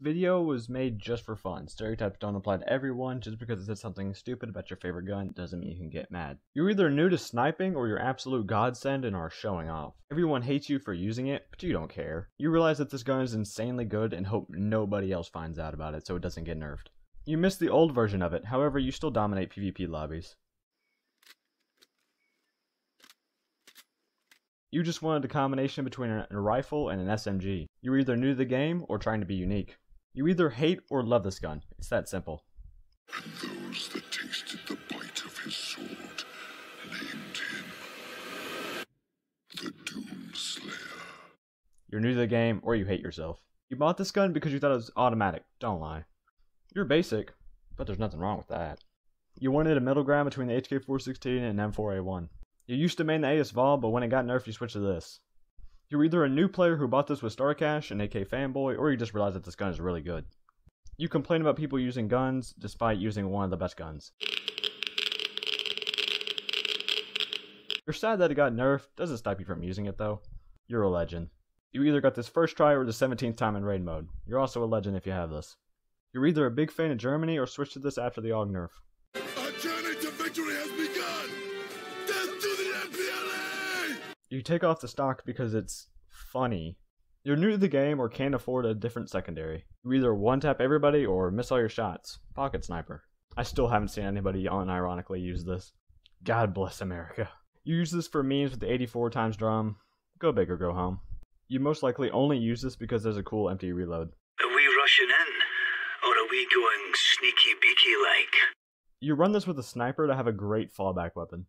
Video was made just for fun. Stereotypes don't apply to everyone. Just because it says something stupid about your favorite gun doesn't mean you can get mad. You're either new to sniping or you're absolute godsend and are showing off. Everyone hates you for using it, but you don't care. You realize that this gun is insanely good and hope nobody else finds out about it so it doesn't get nerfed. You miss the old version of it, however, you still dominate PvP lobbies. You just wanted a combination between a rifle and an SMG. You were either new to the game or trying to be unique. You either hate or love this gun. It's that simple. And those that tasted the bite of his sword named him the Doomslayer. You're new to the game or you hate yourself. You bought this gun because you thought it was automatic. Don't lie. You're basic, but there's nothing wrong with that. You wanted a middle ground between the HK416 and M4A1. You used to main the AS Val, but when it got nerfed, you switched to this. You're either a new player who bought this with StarCash, an AK fanboy, or you just realize that this gun is really good. You complain about people using guns despite using one of the best guns. You're sad that it got nerfed, doesn't stop you from using it though. You're a legend. You either got this first try or the 17th time in raid mode. You're also a legend if you have this. You're either a big fan of Germany or switched to this after the AUG nerf. You take off the stock because it's funny. You're new to the game or can't afford a different secondary. You either one tap everybody or miss all your shots. Pocket sniper. I still haven't seen anybody unironically use this. God bless America. You use this for memes with the 84 times drum. Go big or go home. You most likely only use this because there's a cool empty reload. Are we rushing in? Or are we going sneaky beaky like? You run this with a sniper to have a great fallback weapon.